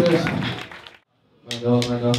my dog my dog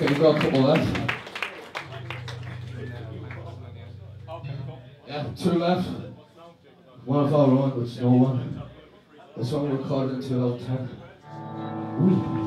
Got a couple left. Yeah, two left. One of our own, but no one. This one recorded in 2010. Ooh.